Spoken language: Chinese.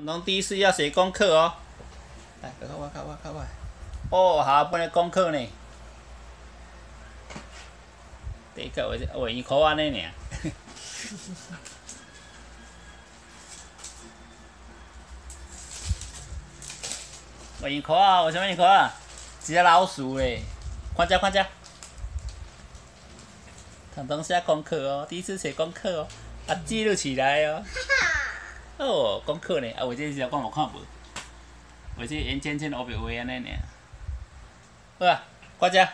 侬第一次要写功课哦。来，快快快快快快！哦，好，不能功课呢。第一个我我一考安尼呢。我一考啊，我什么一考啊？只老鼠嘞！看家看家。彤彤写功课哦，第一次写功课哦，啊记录起来哦。哦，讲课呢？啊，为这是讲无看无？为这眼尖尖黑白灰安尼呢？好啊，挂遮。